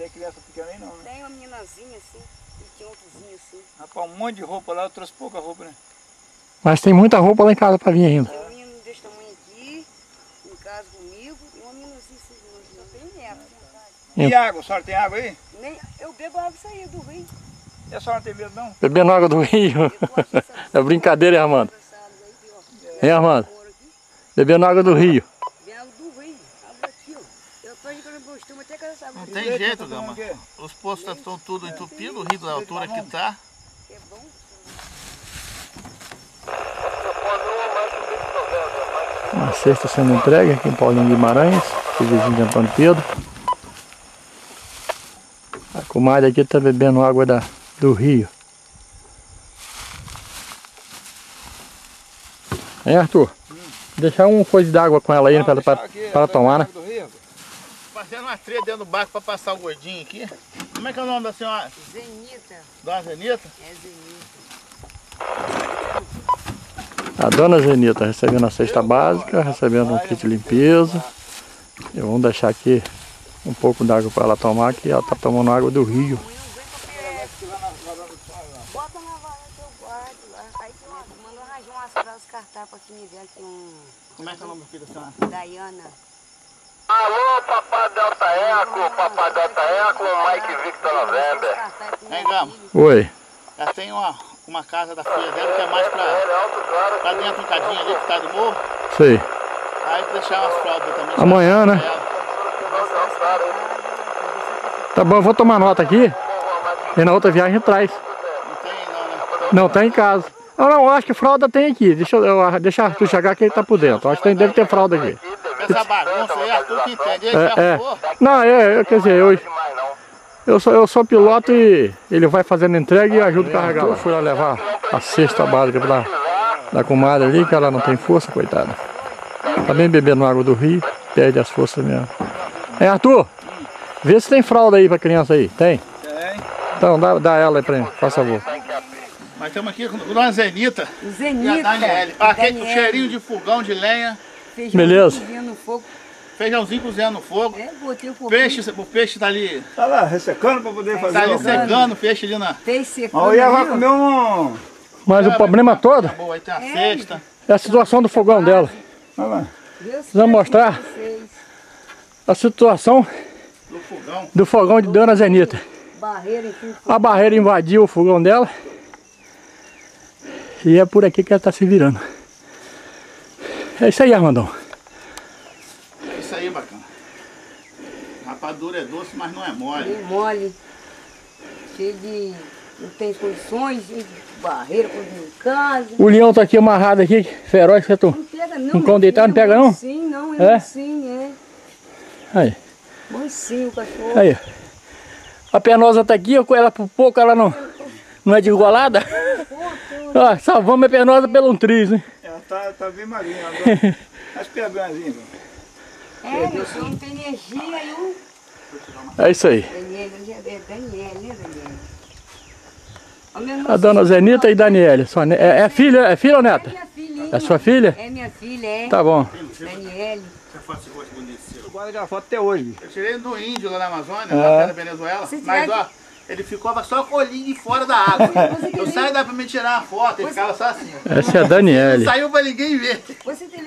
tem criança pequena aí não, né? Tem uma meninazinha assim, e tinha outrozinho assim. Rapaz, um monte de roupa lá, eu trouxe pouca roupa, né? Mas tem muita roupa lá em casa pra vir ainda. Tem um menino desse tamanho aqui, em casa comigo, e uma meninazinha assim, não tem neto. Eu- E água? A senhora tem água aí? Nem, eu bebo água isso aí do rio. E a senhora não tem medo não? Bebendo água do rio. É brincadeira, hein, Armando? ó. Hein, Armando? Bebendo água do rio. Vem água do rio, água aqui, ó. Eu tô indo para o costume até que essa água Não aqui. tem jeito, Gama. o quê? Os postos estão tudo entupidos, o rio da altura que tá. É bom. Uma cesta sendo entregue aqui em Paulinho Guimarães, aqui vizinho de Antônio Pedro. A comadre aqui está bebendo água da, do rio. Hein, Arthur? Deixar um coisa d'água com ela aí, né, ela- pra, pra vai tomar, né? Fazendo uma trilha dentro do barco pra passar o gordinho aqui. Como é que é o nome da senhora? Zenita, Dona Zenita? é Zenita. A dona Zenita recebendo a cesta básica, recebendo um kit de limpeza. E vamos deixar aqui um pouco d'água para ela tomar, que ela tá tomando água do rio. Bota na vara que eu guardo lá. Aí arranjar umas frases pra te me aqui um Como é que é o nome do filho da senhora? Diana. Alô, Papá Delta Eco, Papá Delta Eco, Mike Victor November. Gama? Oi. Ela tem uma, uma casa da filha dela que é mais pra, pra dentro um cadinho ali que tá do morro. Sei. Aí deixar umas fraldas também. Amanhã, né? Tá bom, eu vou tomar nota aqui. E na outra viagem traz. Não tem não, né? Não, tá em casa. Eu não, eu acho que fralda tem aqui. Deixa, eu, eu- deixa Arthur chegar que ele tá por dentro. Eu acho que tem, deve ter fralda aqui. Essa bagunça aí, Arthur que entende. Ele É, já é. for. Não, é, eu, quer dizer, eu, eu, sou, eu sou piloto e ele vai fazendo entrega e ajuda a carregar. Eu fui lá levar a cesta básica da, da comadre ali, que ela não tem força, coitada. Também bebendo água do rio, perde as forças mesmo. É, Arthur, vê se tem fralda aí pra criança aí. Tem? Tem. Então dá, dá ela aí pra mim, por favor. Mas estamos aqui com a Dona Zenita e a Zenita. Daniele. Com Daniele. cheirinho de fogão de lenha, Beleza. No fogo. feijãozinho cozinhando no fogo. É, botei o fogo. Peixe, o peixe tá ali, Tá lá, ressecando pra poder fazer tá ali o... secando, o peixe ali na. Peixe secando. Mas o Iá vai comer um... Mas o problema todo Boa, aí tem a É. cesta. é a situação do fogão dela. Olha lá. Deus Vamos mostrar? A situação Do fogão. do fogão de Dona Zenita. Barreira. A barreira invadiu o fogão dela. E é por aqui que ela tá se virando. É isso aí, Armandão. Isso aí, bacana. Rapadura é doce, mas não é mole. Bem mole. Cheio de. Não tem condições, cheio de barreira, quando em casa. O leão tá aqui amarrado aqui, feroz que tô. Não pega não. Um cão deitado não pega, não? Sim, não, É? é sim, é. Aí, Mansinho o cachorro. aí. A penosa tá aqui, com ela por pouco ela não, não é desgolada. Ó, salvamos a penosa pelo um triz, hein? Ela tá, tá bem marinha agora. As pegazinhas. É, meu filho não tem energia e. É isso aí. Daniel, é Daniel, né, Daniel? Ó, meu A dona Zenita e Daniele. Sua ne- É, é filha, é filha ou É neta? minha filhinha. É sua filha? É minha filha, é. Tá bom. Daniele. Eu guardo aquela foto até hoje. Eu tirei no índio lá na Amazônia, É. lá perto da Venezuela. Mas ó, ele ficava só com o olhinho fora da água. Eu saio dá pra me tirar uma foto, ele ficava só assim. ó. Essa é a Daniele. Não saiu pra ninguém ver. Você tem